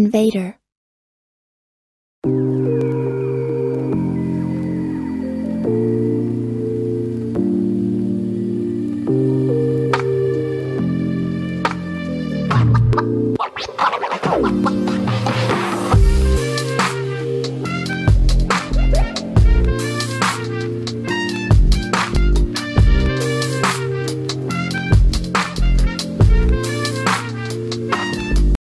Invader.